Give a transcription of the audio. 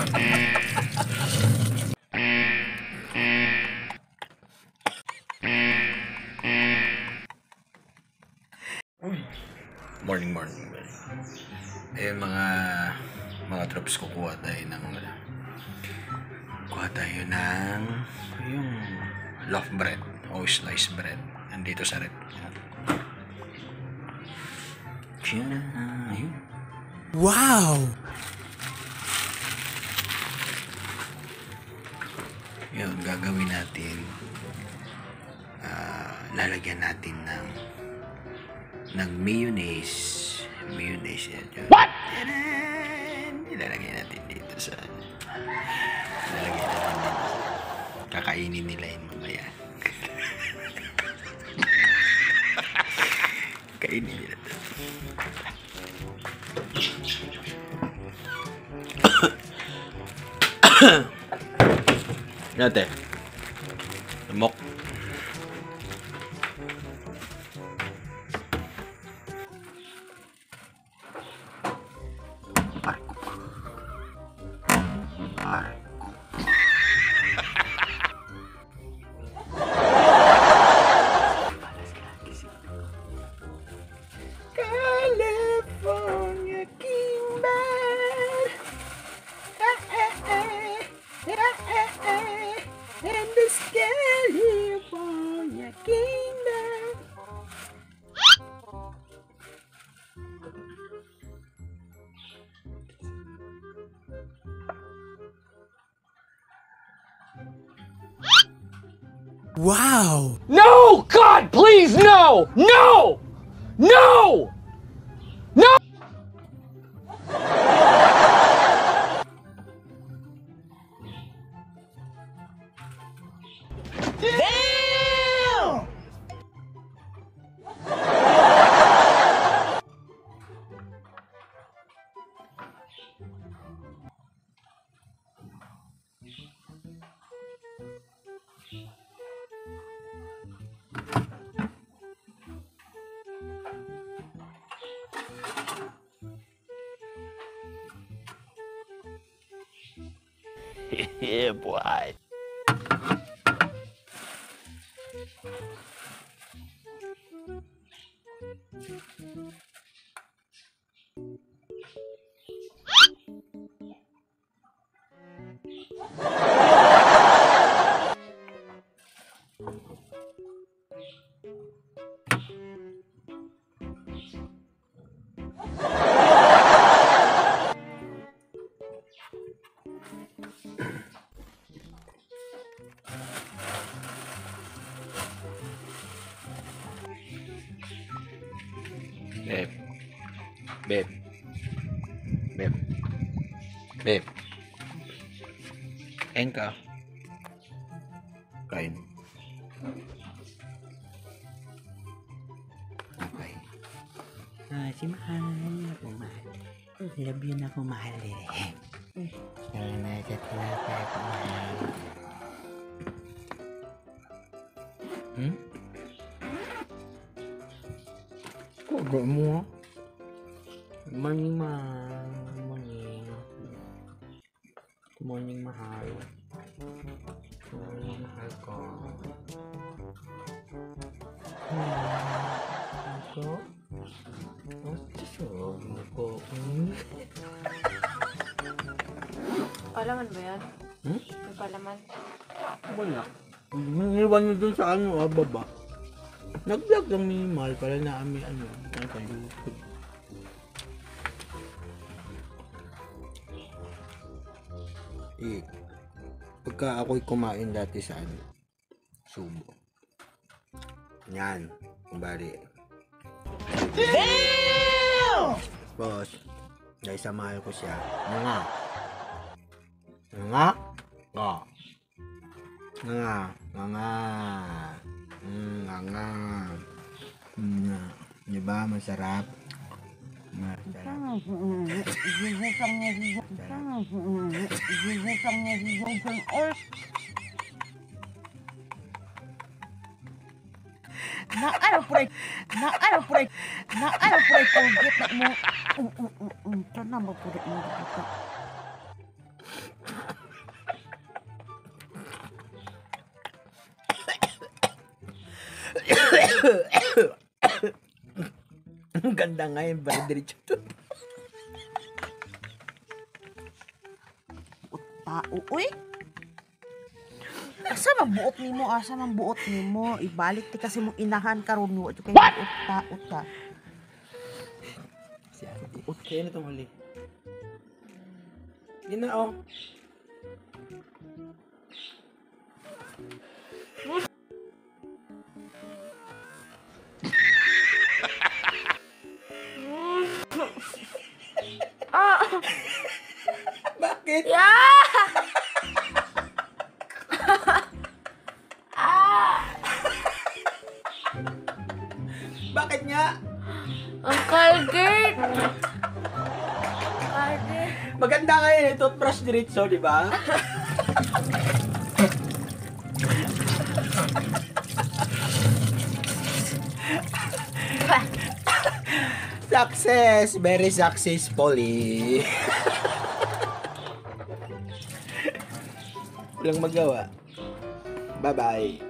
Morning, morning. Ayun mga mga troops kukuha tayo ng ano, kuha tayo ng yung loaf bread o sliced bread. Nandito sa rep. Yan. Ayun. Wow! Gagawin natin. ah, lalagyan natin ng ng mayonnaise. Mayonnaise yan. yun. What? Ilalagay natin dito sa ilalagay natin dito. Kakainin nila yun mamaya. Kainin nila to. Ate. một. Wow! No! God, please, no! No! No! Yeah, boy. Babe. Babe. Babe. Babe. Kain ka. Kain. Okay. Ah, si mahal ako, mahal. Love you na ako, mahal eh. Kaya na sa talata ako, mahal. Hmm? Kuga mo. Morning, mahal. Morning. Morning, mahal. Morning, mahal ko. Ako? Oh, sarap mo ko. Hmm? Palaman ba yan? Hmm? May palaman? Wala. Iniwan nyo dun sa ano, ah, baba. Nag-vlog lang ni Mal para na kami ano, nasa YouTube. Eh, pagka ako'y kumain dati sa ano, subo. Yan, kumbari. Boss, dahil sa mahal ko siya, nga. Nga? Nga. Nga. Nga. Mm, nga nga. Mm, nga. Di ba? Masarap. Masarap. Na ano. Um, um, um, um. Mo Ang ganda nga yung bari diretso to. Tao, uy. Asa man buot nimo, asa man buot nimo. Ibalik ti kasi mong inahan karon mo. Ito kay buot ta, uta. Si Ate. Kaya na itong huli. Yun na oh. Bakit? Bakit nga? Ang Colgate! Maganda nga yun, eh, toothbrush diretso, di ba? Success! Very successfully. Walang magawa. Bye-bye.